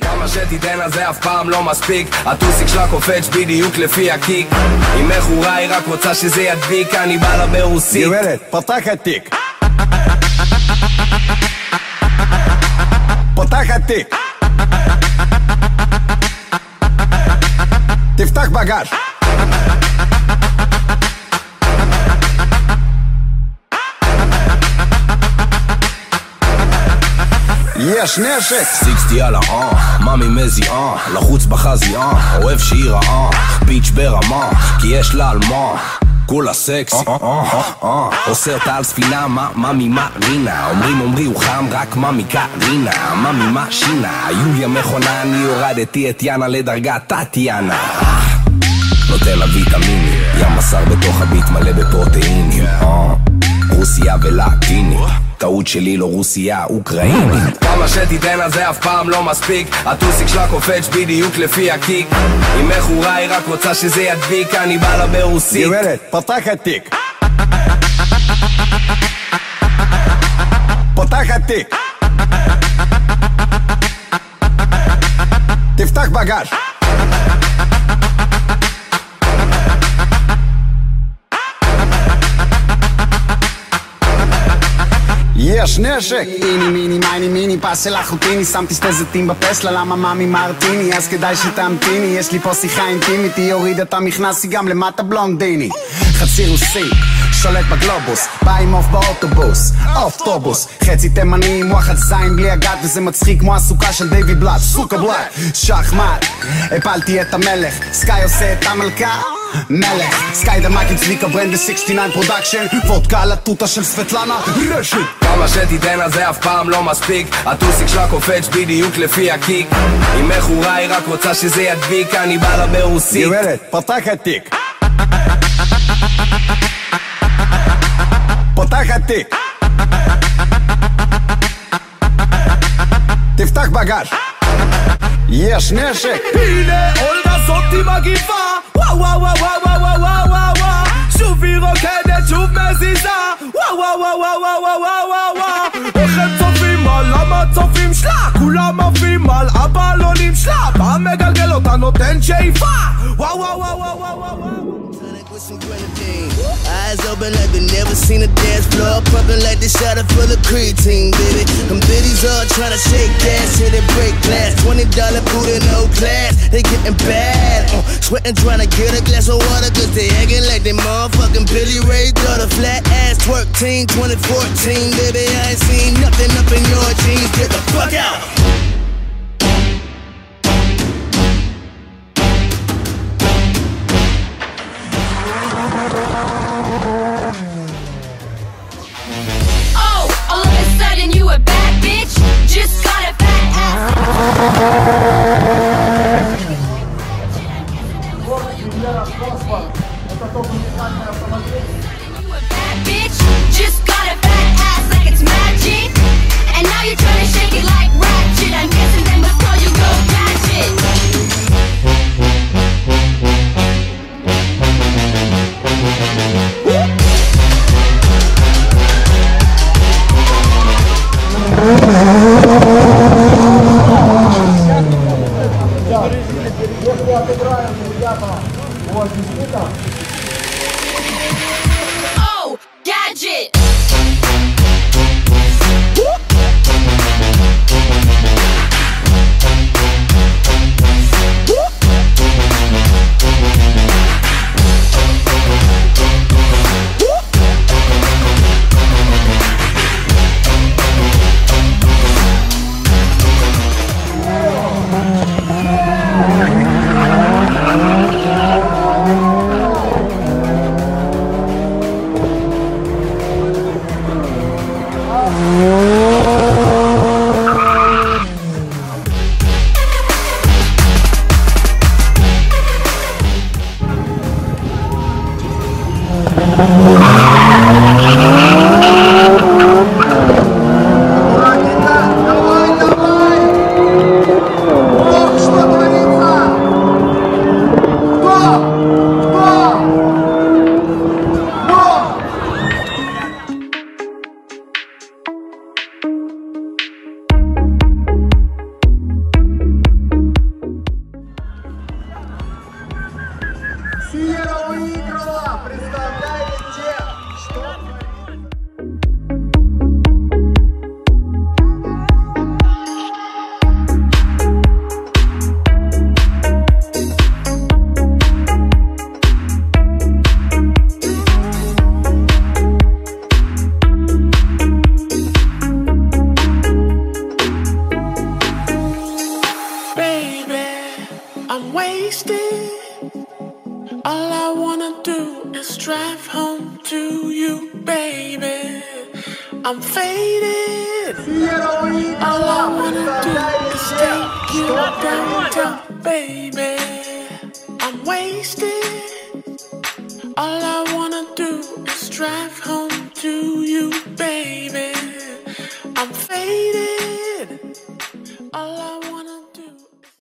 כמה שתיתן על זה אף פעם לא מספיק. הטוסיק שלה קופץ בדיוק לפי הקיק. היא מכורה היא רק רוצה שזה ידביק אני בא לה ברוסית. גברת, פתח התיק. פתח התיק. תפתח בגש יש נשק! סיקסטי על האה, מאמי מזיעה, לחוץ בחזי אה, אוהב שהיא רעה, פיץ' ברמה, כי יש לה על מה. כולה סקסי, עושה אותה על ספינה, מה, מאמי מרינה. אומרים אומרי הוא חם, רק מאמי קרינה. מאמי מה שינה, יוליה מכונה, אני הורדתי את יאנה לדרגת טטיאנה. נותן לה ויטמינים, ים בשר בתוך הביט מלא בפרוטאינים. אה, רוסיה ולטינית טעות שלי לא רוסיה, אוקראינית. כמה שתיתן על זה אף פעם לא מספיק. הטוסיק שלה קופץ בדיוק לפי הקיק. היא מכורה היא רק רוצה שזה ידביק אני בא לה ברוסית. גברת, פתח התיק. פתח התיק. תפתח בגש יש נשק! איני מיני מייני מיני פס של אחוטיני שמתי שתי זיתים בפסלה למה מאמי מרטיני? אז כדאי שתמתיני יש לי פה שיחה אינטימית היא הורידה את המכנס היא גם למטה בלונדיני. חצי רוסי שולט בגלובוס בא עם עוף באוטובוס אוטובוס חצי תימני עם וואחד זין בלי הגת וזה מצחיק כמו הסוכה של דיוויד בלאט. סוכה בלאט שחמט. הפלתי את המלך סקאי עושה את המלכה. מלך סקאי דה מייק עם צביקה ברנד ו-69 פרודקשן. וודקה התותה של סבטלנה רשת. כמה שתיתן על זה אף פעם לא מספיק. הטוסיק שלה קופץ בדיוק לפי הקיק. היא מכורה היא רק רוצה שזה ידביק אני בא לה ברוסית. גברת, פתח התיק. פתח התיק תפתח בגש יש נשק! הנה אולגה זאתי מגיבה וואו וואו וואו וואו וואו וואו וואו וואו שוב היא רוקדת שוב מזיזה וואו וואו וואו וואו וואו וואו וואו איך הם צופים על המצופים שלה כולם עפים על הבלונים שלה בא מגלגל אותה נותן שאיפה וואו וואו וואו וואו וואו וואו. Eyes open like they never seen a dance floor. Pumping like they shot it full of creatine, baby. Them biddies all trying to shake ass, hit it break glass. $20 boot in no class, they getting bad. Uh, sweating trying to get a glass of water, cause they acting like they motherfucking Billy Ray daughter. Flat ass twerk team 2014, baby. I ain't seen nothing up in your jeans. Get the fuck out. 도와주십니다. Drive home to you, baby. I'm faded. All I wanna do is take you downtown, baby. I'm wasted. All I wanna do is drive home to you, baby. I'm faded.